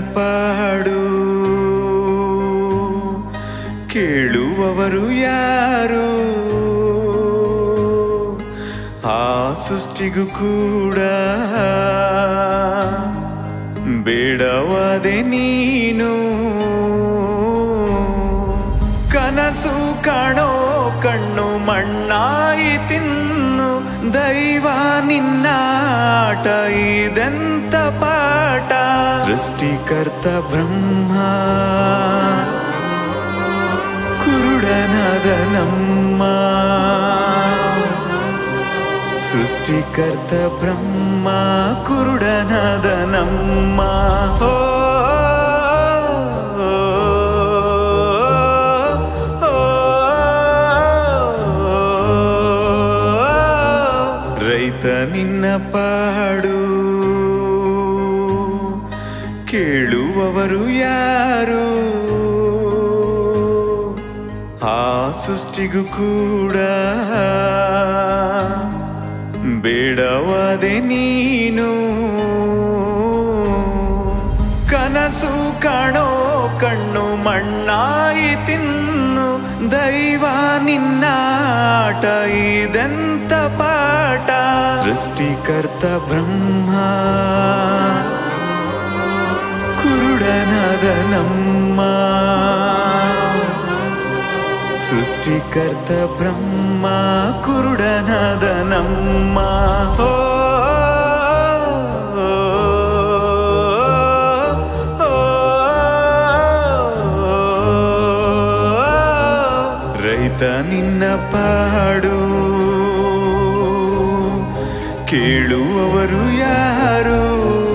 ಪಾಡು. ಕೇಳುವವರು ಯಾರು? ಆ ಸೃಷ್ಟಿಗೂ ಕೂಡ ಬೇಡವಾದೆ ನೀನು. ಕನಸು ಕಾಣೋ ಕಣ್ಣು ಮಣ್ಣಾಯಿ ತಿನ್ನು. ದೈವ ನಿನ್ನಾಟ ಇದೆಂತ ಪಾಠ? ಸೃಷ್ಟಿಕರ್ತ ಬ್ರಹ್ಮ ಕುರುಡನಾದ ನಮ್ಮ. ಸೃಷ್ಟಿಕರ್ತ ಬ್ರಹ್ಮ ಕುರುಡನಾದ ನಮ್ಮ. ರೈತ ನಿನ್ನ ಪಾಡು. ಕೇಳುವವರು ಯಾರು? ಆ ಸೃಷ್ಟಿಗೂ ಕೂಡ ಬೇಡವಾದೆ ನೀನು. ಕನಸು ಕಾಣೋ ತಿನ್ನು ದೈವ ನಿನ್ನಾಟ ಇದೆಂತ ಪಾಠ ಸೃಷ್ಟಿಕರ್ತ ಬ್ರಹ್ಮ ಕುರುಡನಾದ ನಮ್ಮ ಸೃಷ್ಟಿಕರ್ತ ಬ್ರಹ್ಮ ರೈತ ನಿನ್ನ ಪಾಡು. ಕೇಳುವವರು ಯಾರು?